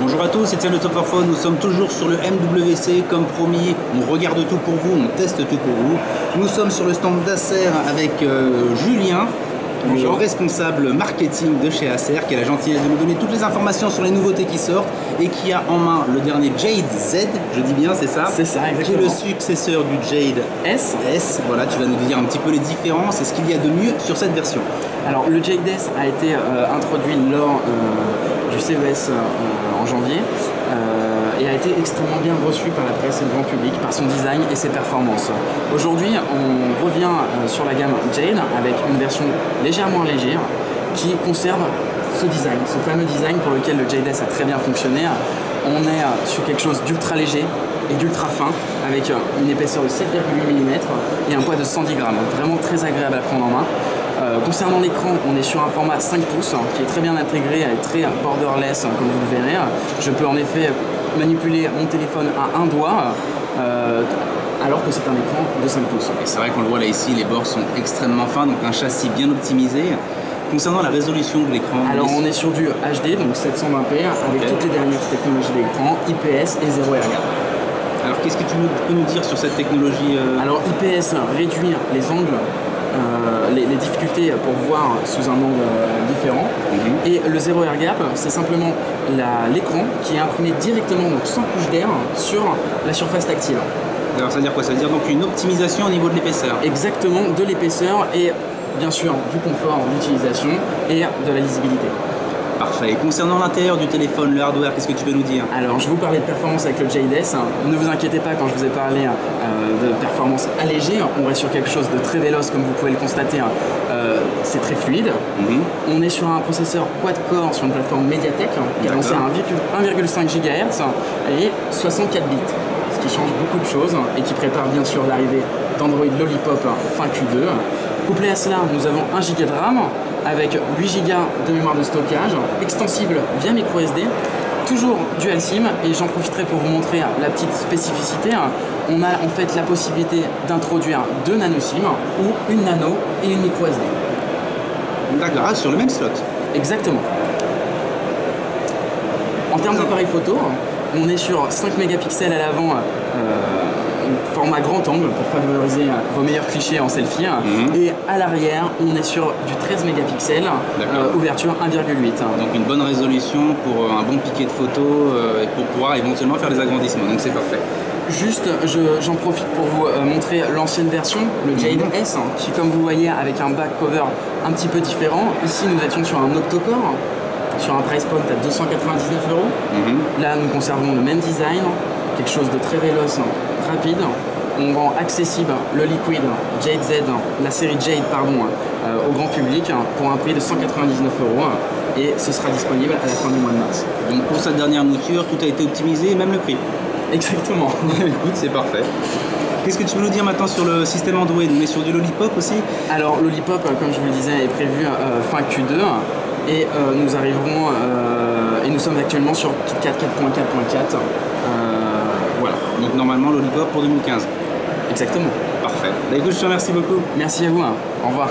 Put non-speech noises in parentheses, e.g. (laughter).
Bonjour à tous, c'est le Top. Nous sommes toujours sur le MWC comme promis. On regarde tout pour vous, on teste tout pour vous. Nous sommes sur le stand d'Acer avec euh, Julien, le responsable marketing de chez Acer, qui a la gentillesse de nous donner toutes les informations sur les nouveautés qui sortent et qui a en main le dernier Jade Z, je dis bien, c'est ça C'est ça, Qui est le successeur du Jade S. S. Voilà, tu vas nous dire un petit peu les différences et ce qu'il y a de mieux sur cette version. Alors le Jade S a été euh, introduit lors euh, du CES euh, en janvier euh, et a été extrêmement bien reçu par la presse et le grand public par son design et ses performances. Aujourd'hui, on revient euh, sur la gamme Jade avec une version légèrement légère qui conserve ce design, ce fameux design pour lequel le Jade S a très bien fonctionné. On est euh, sur quelque chose d'ultra léger et d'ultra fin avec une épaisseur de 7,8 mm et un poids de 110 grammes. Vraiment très agréable à prendre en main. Euh, concernant l'écran, on est sur un format 5 pouces hein, qui est très bien intégré, et très borderless hein, comme vous le verrez. Je peux en effet manipuler mon téléphone à un doigt euh, alors que c'est un écran de 5 pouces. Et c'est vrai qu'on le voit là ici, les bords sont extrêmement fins, donc un châssis bien optimisé. Concernant la résolution de l'écran, Alors on est sur du HD, donc 720p, avec toutes les dernières technologies d'écran, IPS et 0 RGB. alors qu'est-ce que tu peux nous dire sur cette technologie euh, Alors IPS, réduire les angles, les, les difficultés pour voir sous un angle euh, différent. Mhm. Et le 0 air gap, c'est simplement l'écran qui est imprimé directement, donc sans couche d'air, sur la surface tactile. Alors ça veut dire quoi? Ça veut dire donc une optimisation au niveau de l'épaisseur. Exactement de l'épaisseur et bien sûr du confort d'utilisation et de la lisibilité. Parfait. Et concernant l'intérieur du téléphone, le hardware, qu'est-ce que tu peux nous dire? Alors, je vous parlais de performance avec le JDS. Ne vous inquiétez pas quand je vous ai parlé euh, de performance allégée. On reste sur quelque chose de très véloce, comme vous pouvez le constater. Euh, c'est très fluide. Mhm. On est sur un processeur quad-core sur une plateforme Mediatek qui est lancé à 1,5 GHz et 64 bits, ce qui change beaucoup de choses et qui prépare bien sûr l'arrivée d'Android Lollipop fin Q2. Couplé à cela, nous avons 1 Go de RAM avec 8 Go de mémoire de stockage, extensible via micro SD, toujours dual SIM et j'en profiterai pour vous montrer la petite spécificité. On a en fait la possibilité d'introduire deux nano SIM ou une nano et une micro SD. D'accord, sur le même slot. Exactement. En termes d'appareil photo, on est sur 5 mégapixels à l'avant, euh, format grand angle pour favoriser euh, vos meilleurs clichés en selfie. Mhm. Et à l'arrière, on est sur du 13 mégapixels, euh, ouverture 1,8. Donc une bonne résolution pour euh, un bon piqué de photos et pour pouvoir éventuellement faire des agrandissements. Donc c'est parfait. Juste, je- j'en profite pour vous euh, montrer l'ancienne version, le Jade Mhm. S, hein, qui comme vous voyez avec un back cover un petit peu différent. Ici nous étions sur un octocore, sur un price point à 299 euros. Mhm. Là nous conservons le même design, quelque chose de très véloce, rapide. On rend accessible le liquide Jade Z, la série Jade pardon, euh, au grand public pour un prix de 199 euros et ce sera disponible à la fin du mois de mars. Donc pour cette dernière mouture, tout a été optimisé, même le prix. Exactement. (laughs) Écoute, c'est parfait. Qu'est-ce que tu peux nous dire maintenant sur le système Android? On est sur du Lollipop aussi? Alors Lollipop, euh, comme je vous le disais, est prévu euh, fin Q2 et euh, nous arriverons et nous sommes actuellement sur KitKat 4.4.4. Donc normalement Lollipop pour 2015. exactement. Parfait. Bah écoute, je te remercie beaucoup. Merci à vous. hein. Au revoir.